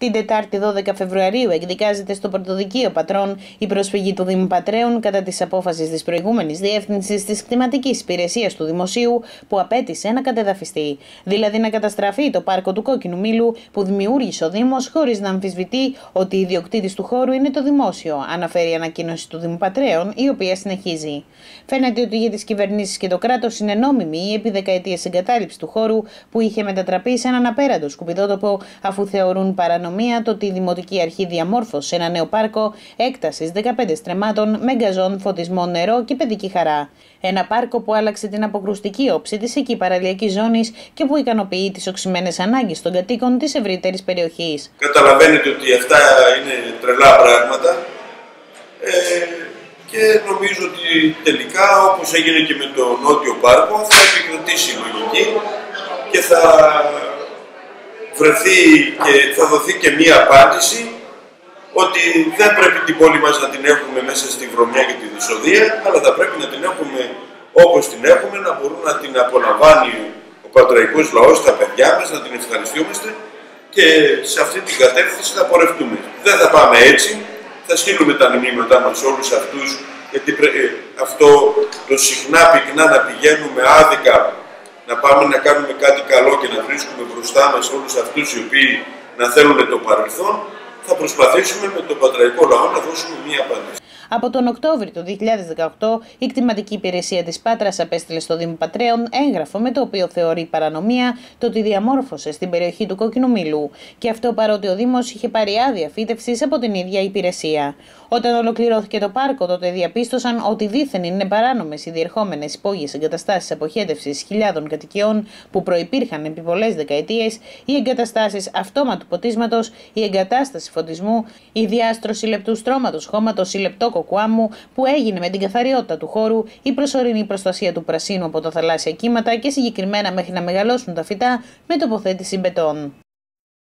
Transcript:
Την Τετάρτη 12 Φεβρουαρίου εκδικάζεται στο Πρωτοδικείο Πατρών η προσφυγή του Δήμου Πατρέων κατά της απόφασης της προηγούμενης διεύθυνσης της κτηματικής υπηρεσίας του Δημοσίου που απέτησε να κατεδαφιστεί. Δηλαδή να καταστραφεί το πάρκο του Κόκκινου Μήλου που δημιούργησε ο Δήμος χωρίς να αμφισβητεί ότι η ιδιοκτήτης του χώρου είναι το Δημόσιο, αναφέρει η ανακοίνωση του Δήμου Πατρέων, η οποία συνεχίζει. Φαίνεται ότι για τις κυβερνήσεις και το κράτος είναι νόμιμη η επί δεκαετίε εγκατάλειψη του χώρου που είχε μετατραπεί σε έναν απέραντο σκουπιδότοπο αφού θεωρούν παρανομικό το ότι η Δημοτική Αρχή διαμόρφωσε ένα νέο πάρκο έκτασης 15 στρεμάτων με γκαζόν, φωτισμό, νερό και παιδική χαρά. Ένα πάρκο που άλλαξε την αποκρουστική όψη της εκεί παραλιακής ζώνης και που ικανοποιεί τις οξυμένες ανάγκες των κατοίκων της ευρύτερης περιοχής. Καταλαβαίνετε ότι αυτά είναι τρελά πράγματα. Ε, και νομίζω ότι τελικά όπως έγινε και με το Νότιο Πάρκο θα επικρατήσει η λογική και θα βρεθεί και θα δοθεί και μία απάντηση ότι δεν πρέπει την πόλη μας να την έχουμε μέσα στη βρωμιά και τη δυσοδεία, αλλά θα πρέπει να την έχουμε όπως την έχουμε, να μπορούν να την απολαμβάνει ο πατραϊκός λαός, τα παιδιά μας, να την ευχαριστούμαστε και σε αυτή την κατεύθυνση θα πορευτούμε. Δεν θα πάμε έτσι, θα στείλουμε τα μηνύματά μας σε όλους αυτούς, γιατί ε, αυτό το συχνά πυκνά να πηγαίνουμε άδικα να πάμε να κάνουμε κάτι καλό και να βρίσκουμε μπροστά μας όλους αυτούς οι οποίοι να θέλουν το παρελθόν, θα προσπαθήσουμε με τον πατραϊκό λαό να δώσουμε μία απάντηση. Από τον Οκτώβριο του 2018, η κτηματική υπηρεσία της Πάτρας απέστειλε στο Δήμο Πατρέων έγγραφο με το οποίο θεωρεί παρανομία το ότι διαμόρφωσε στην περιοχή του Κόκκινου Μήλου. Και αυτό παρότι ο Δήμος είχε πάρει άδεια φύτευσης από την ίδια υπηρεσία. Όταν ολοκληρώθηκε το πάρκο, τότε διαπίστωσαν ότι δήθεν είναι παράνομες οι διερχόμενες υπόγειες εγκαταστάσεις αποχέτευσης χιλιάδων κατοικιών που προπήρχαν επί πολλές δεκαετίες, οι εγκαταστάσεις αυτόματου ποτίσματος, η εγκατάσταση φωτισμού, η διάστρωση λεπτού στρώματος χώματος ή λεπτό Κοκουάμου που έγινε με την καθαριότητα του χώρου, η προσωρινή προστασία του πρασίνου από τα θαλάσσια κύματα και συγκεκριμένα μέχρι να μεγαλώσουν τα φυτά με τοποθέτηση μπετών.